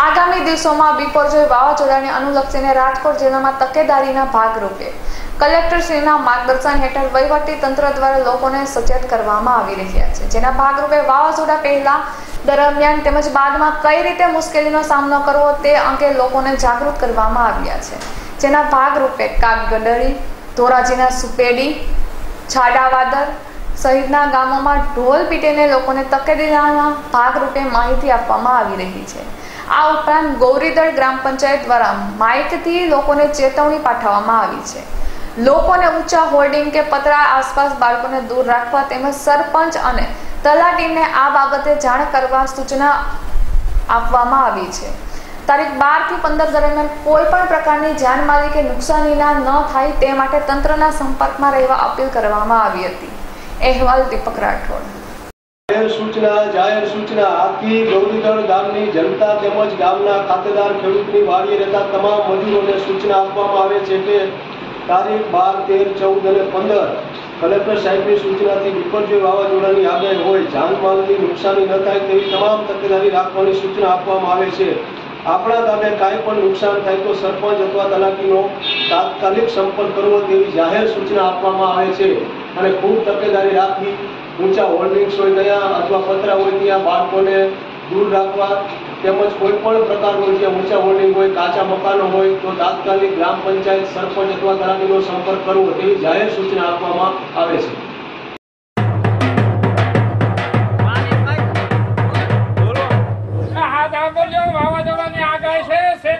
આગામી દિવસોમાં બિપોરજોય વાવાઝોડાને અનુલક્ષીને રાજકોટ જિલ્લામાં તકેદારીના ભાગરૂપે કલેક્ટરશ્રીના માર્ગદર્શન હેઠળ વહીવટી તંત્ર દ્વારા લોકોને સચેત કરવામાં આવી રહ્યા છે. જેના ભાગરૂપે વાવાઝોડા પહેલા દરમિયાન તેમજ બાદમાં કઈ રીતે મુશ્કેલીનો સામનો કરવો તે અંગે લોકોને જાગૃત કરવામાં આવ્યા છે. જેના ભાગરૂપે કાગગડરી ધોરાજીના સુપેડી છાડાવાદર સહિતના ગામોમાં ઢોલ પીટીને લોકોને તકેદારીના ભાગરૂપે માહિતી આપવામાં આવી રહી છે. આ ઉપરાંત ગૌરીદળ ગ્રામ પંચાયત દ્વારા માઇકથી લોકોને ચેતવણી પાઠવવામાં આવી છે. લોકોને ઊંચા હોર્ડિંગ કે પતરા આસપાસ બાળકોને દૂર રાખવા તેમજ સરપંચ અને તલાટીને આ બાબતે જાણ કરવા સૂચના આપવામાં આવી છે. તારીખ બારથી પંદર દરમિયાન કોઈ પણ પ્રકારની જાનમાલી કે નુકસાનીના ન થાય તે માટે તંત્રના સંપર્કમાં રહેવા અપીલ કરવામાં આવી હતી. અહેવાલ દીપક રાઠોડ. જાહેર સૂચના જાહેર સૂચના. આખી ગૌરીદળ ગામની જનતા તેમજ ગામના ખાતેદાર ખેડૂતની વાડીએ રહેતા તમામ મજૂરોને સૂચના આપવામાં આવે છે કે તારીખ બાર, તેર, ચૌદ અને પંદર કલેક્ટર સાહેબની સૂચનાથી વિપર્જય વાવાઝોડાની આગાહી હોય, જાનમાલની નુકસાની ન થાય તેવી તમામ તકેદારી રાખવાની સૂચના આપવામાં આવે છે. આપણા ગામે કાંઈ પણ નુકસાન થાય તો સરપંચ અથવા તલાટીનો તાત્કાલિક સંપર્ક કરવો તેવી જાહેર સૂચના આપવામાં આવે છે. અને ખૂબ તકેદારી રાખવી ઊંચા હોર્ડિંગ્સ હોય ત્યાં અથવા પતરા હોય ત્યાં બાળકોને દૂર રાખવા તેમજ કોઈ પણ પ્રકારનો જ્યાં ઊંચા હોર્ડિંગ હોય, કાચા મકાનો હોય, તો તાત્કાલિક ગ્રામ પંચાયત સરપંચ અથવા તલાટીનો સંપર્ક કરવો તેવી જાહેર સૂચના આપવામાં આવે છે. વાવાઝોડાની આગાહી છે